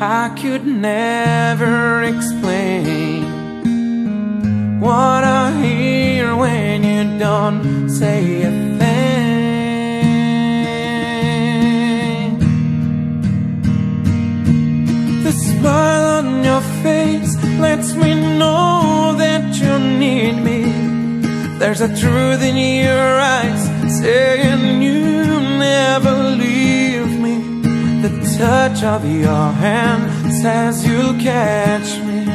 I could never explain what I hear when you don't say a thing. The smile on your face lets me know that you need me. There's a truth in your eyes saying you never leave. The touch of your hand says you'll catch me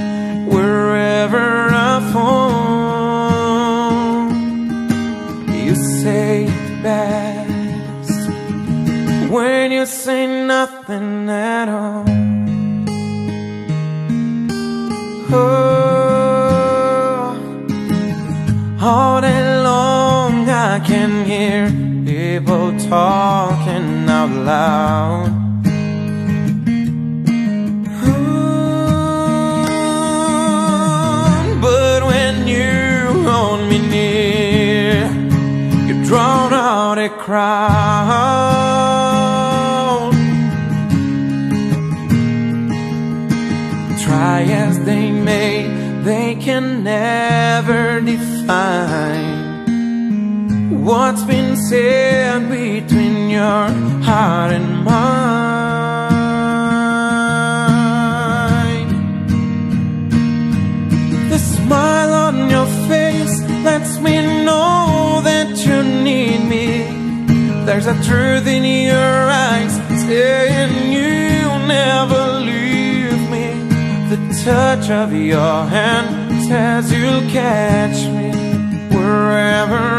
wherever I fall. You say it best when you say nothing at all. Oh, all day long I can hear people talking out loud. A crowd. Try as they may, they can never define what's been said between your heart and mine. There's a truth in your eyes saying you'll never leave me. The touch of your hand says you'll catch me wherever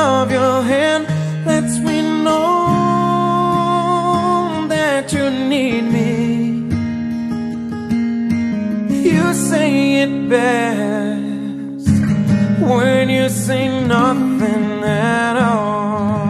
Of your hand lets me know that you need me. You say it best when you say nothing at all.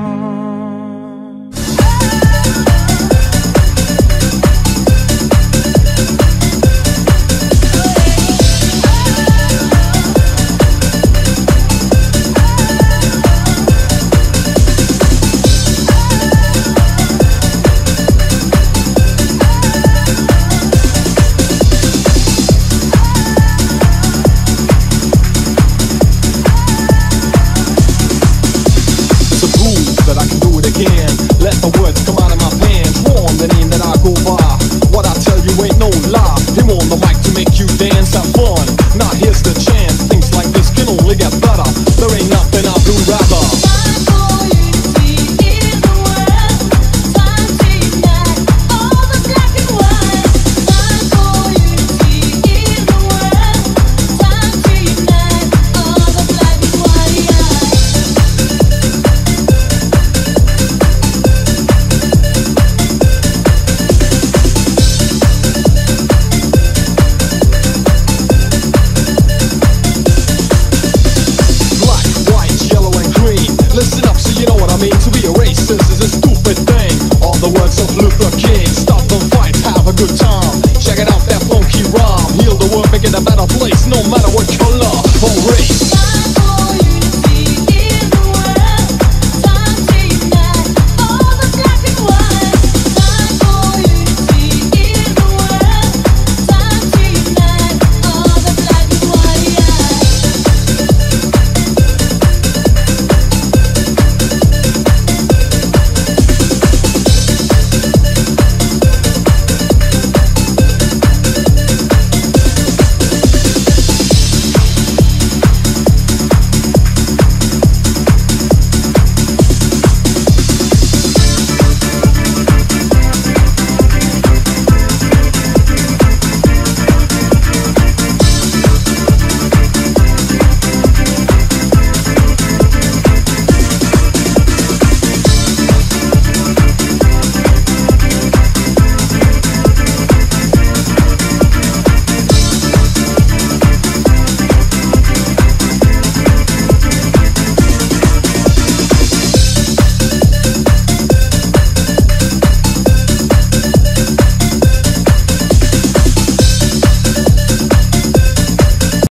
me to